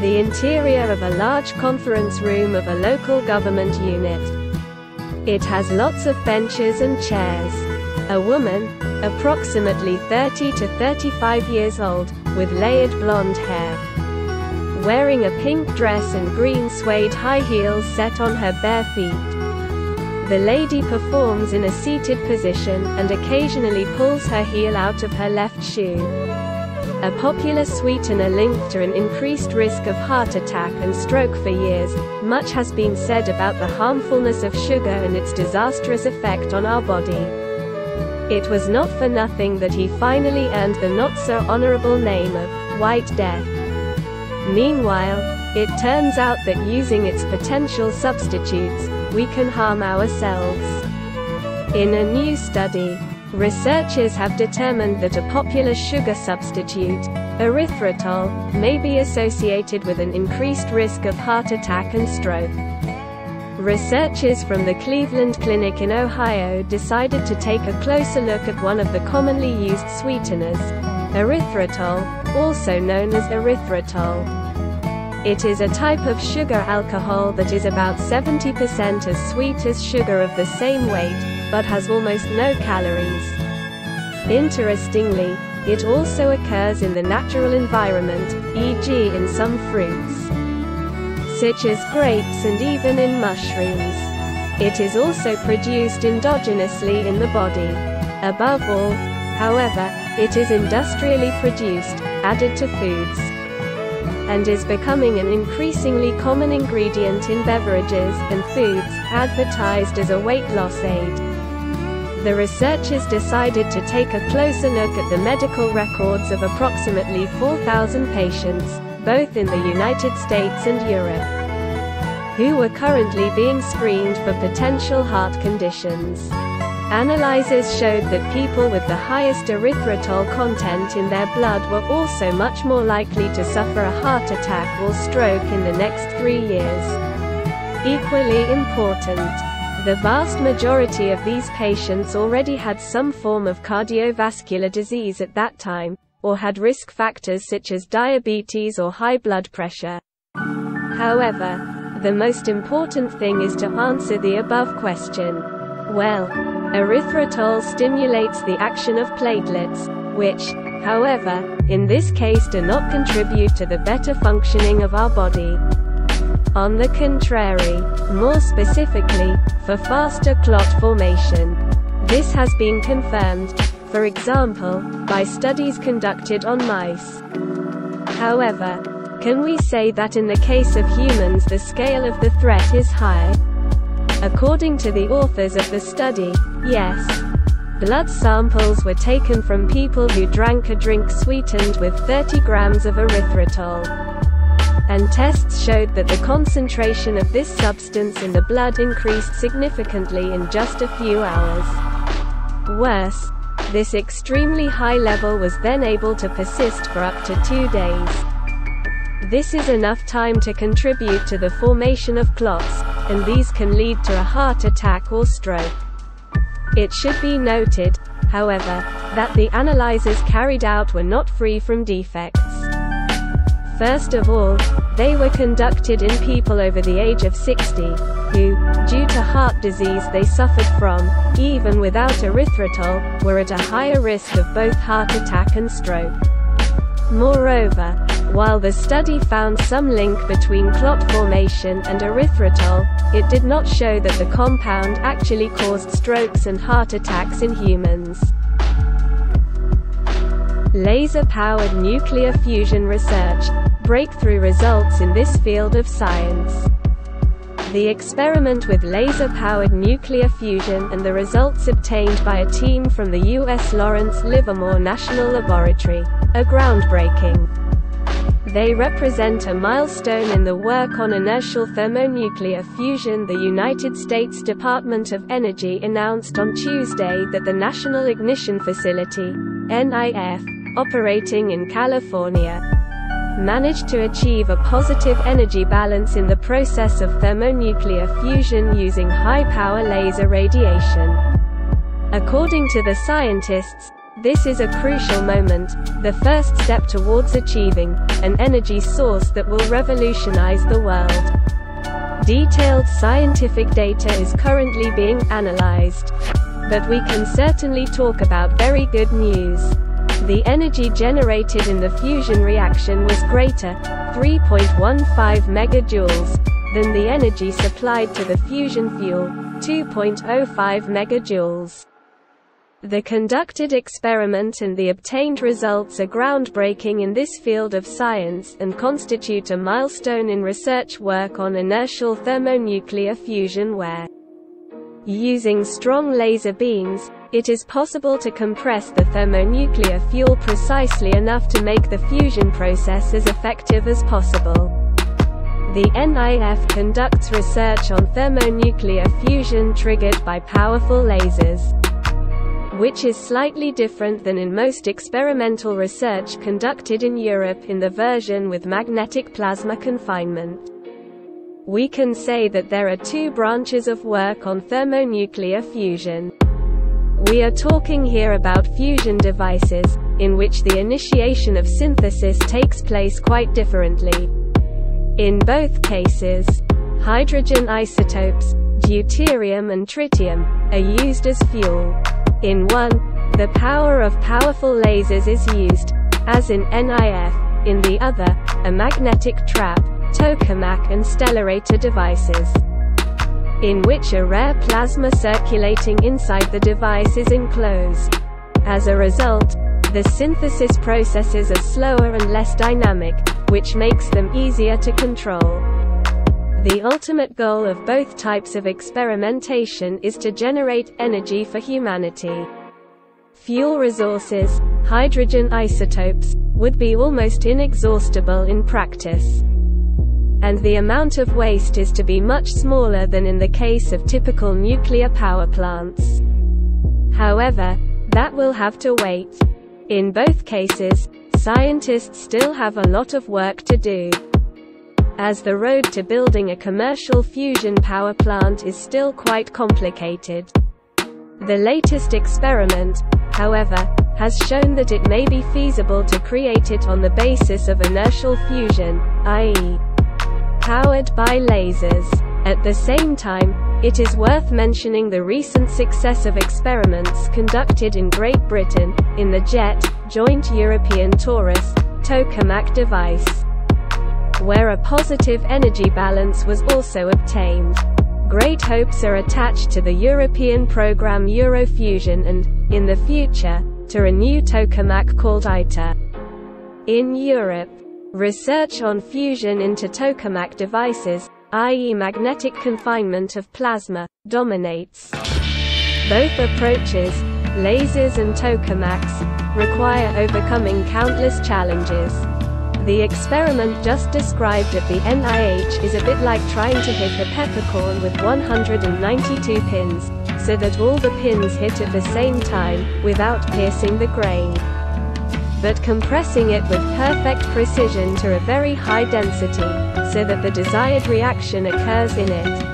the interior of a large conference room of a local government unit. It has lots of benches and chairs. A woman, approximately 30 to 35 years old, with layered blonde hair. Wearing a pink dress and green suede high heels set on her bare feet. The lady performs in a seated position, and occasionally pulls her heel out of her left shoe. A popular sweetener linked to an increased risk of heart attack and stroke for years, much has been said about the harmfulness of sugar and its disastrous effect on our body. It was not for nothing that he finally earned the not so honorable name of White Death. Meanwhile, it turns out that using its potential substitutes, we can harm ourselves. In a new study, researchers have determined that a popular sugar substitute, erythritol, may be associated with an increased risk of heart attack and stroke. Researchers from the Cleveland Clinic in Ohio decided to take a closer look at one of the commonly used sweeteners, erythritol, also known as erythritol. It is a type of sugar alcohol that is about 70% as sweet as sugar of the same weight, but has almost no calories. Interestingly, it also occurs in the natural environment, e.g. in some fruits, such as grapes and even in mushrooms. It is also produced endogenously in the body. Above all, however, it is industrially produced, added to foods, and is becoming an increasingly common ingredient in beverages and foods, advertised as a weight loss aid. The researchers decided to take a closer look at the medical records of approximately 4,000 patients, both in the United States and Europe, who were currently being screened for potential heart conditions. Analyzers showed that people with the highest erythritol content in their blood were also much more likely to suffer a heart attack or stroke in the next three years. Equally important, the vast majority of these patients already had some form of cardiovascular disease at that time, or had risk factors such as diabetes or high blood pressure. However, the most important thing is to answer the above question. Well, erythritol stimulates the action of platelets, which, however, in this case do not contribute to the better functioning of our body. On the contrary, more specifically, for faster clot formation. This has been confirmed, for example, by studies conducted on mice. However, can we say that in the case of humans the scale of the threat is high? According to the authors of the study, yes. Blood samples were taken from people who drank a drink sweetened with 30 grams of erythritol. And tests showed that the concentration of this substance in the blood increased significantly in just a few hours. Worse, this extremely high level was then able to persist for up to two days. This is enough time to contribute to the formation of clots, and these can lead to a heart attack or stroke. It should be noted, however, that the analyzers carried out were not free from defects. First of all, they were conducted in people over the age of 60, who, due to heart disease they suffered from, even without erythritol, were at a higher risk of both heart attack and stroke. Moreover, while the study found some link between clot formation and erythritol, it did not show that the compound actually caused strokes and heart attacks in humans. Laser-powered nuclear fusion research. Breakthrough results in this field of science. The experiment with laser-powered nuclear fusion and the results obtained by a team from the U.S. Lawrence Livermore National Laboratory are groundbreaking. They represent a milestone in the work on inertial thermonuclear fusion. The United States Department of Energy announced on Tuesday that the National Ignition Facility, NIF, operating in California, managed to achieve a positive energy balance in the process of thermonuclear fusion using high-power laser radiation. According to the scientists, This is a crucial moment, the first step towards achieving an energy source that will revolutionize the world. Detailed scientific data is currently being analyzed. But we can certainly talk about very good news. The energy generated in the fusion reaction was greater, 3.15 megajoules, than the energy supplied to the fusion fuel, 2.05 megajoules. The conducted experiment and the obtained results are groundbreaking in this field of science and constitute a milestone in research work on inertial thermonuclear fusion where, using strong laser beams, it is possible to compress the thermonuclear fuel precisely enough to make the fusion process as effective as possible. The NIF conducts research on thermonuclear fusion triggered by powerful lasers which is slightly different than in most experimental research conducted in Europe in the version with magnetic plasma confinement. We can say that there are two branches of work on thermonuclear fusion. We are talking here about fusion devices, in which the initiation of synthesis takes place quite differently. In both cases, hydrogen isotopes, deuterium and tritium, are used as fuel. In one, the power of powerful lasers is used, as in NIF, in the other, a magnetic trap, tokamak and stellarator devices, in which a rare plasma circulating inside the device is enclosed. As a result, the synthesis processes are slower and less dynamic, which makes them easier to control. The ultimate goal of both types of experimentation is to generate energy for humanity. Fuel resources, hydrogen isotopes, would be almost inexhaustible in practice. And the amount of waste is to be much smaller than in the case of typical nuclear power plants. However, that will have to wait. In both cases, scientists still have a lot of work to do as the road to building a commercial fusion power plant is still quite complicated. The latest experiment, however, has shown that it may be feasible to create it on the basis of inertial fusion, i.e., powered by lasers. At the same time, it is worth mentioning the recent success of experiments conducted in Great Britain, in the JET, Joint European Torus, tokamak device where a positive energy balance was also obtained. Great hopes are attached to the European program Eurofusion and, in the future, to a new tokamak called ITER. In Europe, research on fusion into tokamak devices, i.e. magnetic confinement of plasma, dominates. Both approaches, lasers and tokamaks, require overcoming countless challenges. The experiment just described at the NIF is a bit like trying to hit a peppercorn with 192 pins, so that all the pins hit at the same time, without piercing the grain. But compressing it with perfect precision to a very high density, so that the desired reaction occurs in it.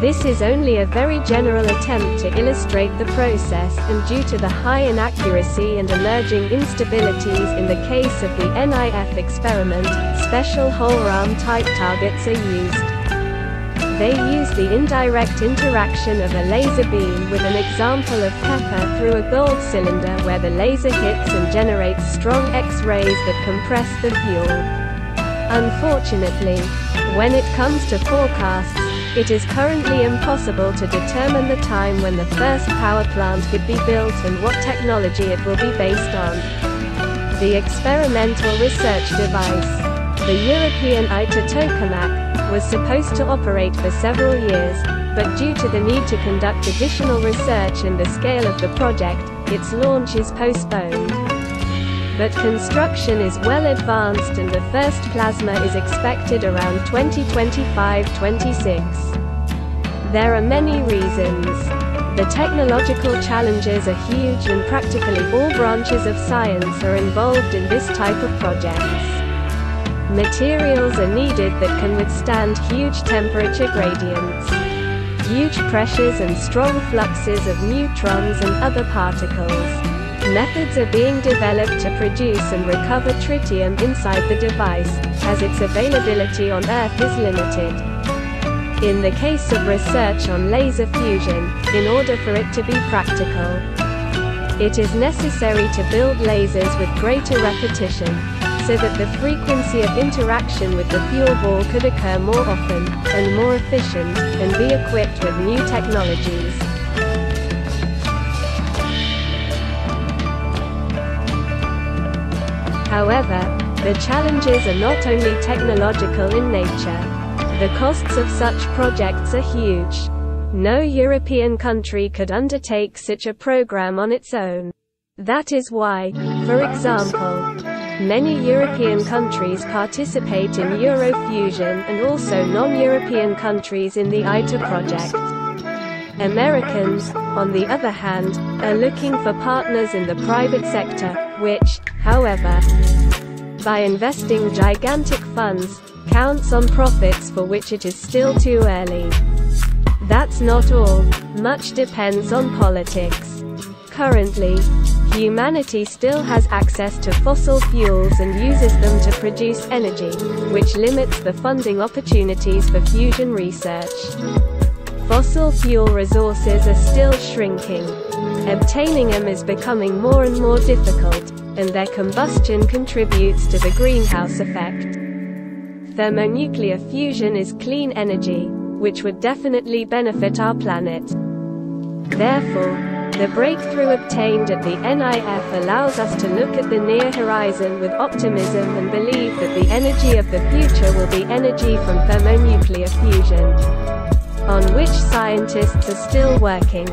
This is only a very general attempt to illustrate the process, and due to the high inaccuracy and emerging instabilities in the case of the NIF experiment, special hohlraum type targets are used. They use the indirect interaction of a laser beam with an example of pepper through a gold cylinder where the laser hits and generates strong X-rays that compress the fuel. Unfortunately, when it comes to forecasts, it is currently impossible to determine the time when the first power plant could be built and what technology it will be based on. The experimental research device, the European ITER tokamak, was supposed to operate for several years, but due to the need to conduct additional research and the scale of the project, its launch is postponed but construction is well advanced and the first plasma is expected around 2025-26. There are many reasons. The technological challenges are huge and practically all branches of science are involved in this type of projects. Materials are needed that can withstand huge temperature gradients, huge pressures and strong fluxes of neutrons and other particles Methods are being developed to produce and recover tritium inside the device, as its availability on Earth is limited. In the case of research on laser fusion, in order for it to be practical, it is necessary to build lasers with greater repetition, so that the frequency of interaction with the fuel ball could occur more often, and more efficient, and be equipped with new technologies. However, the challenges are not only technological in nature. The costs of such projects are huge. No European country could undertake such a program on its own. That is why, for example, many European countries participate in Eurofusion and also non-European countries in the ITER project. Americans, on the other hand, are looking for partners in the private sector, which, however, by investing gigantic funds, counts on profits for which it is still too early. That's not all. Much depends on politics. Currently, humanity still has access to fossil fuels and uses them to produce energy, which limits the funding opportunities for fusion research. Fossil fuel resources are still shrinking. Obtaining them is becoming more and more difficult, and their combustion contributes to the greenhouse effect. Thermonuclear fusion is clean energy, which would definitely benefit our planet. Therefore, the breakthrough obtained at the NIF allows us to look at the near horizon with optimism and believe that the energy of the future will be energy from thermonuclear fusion, on which scientists are still working.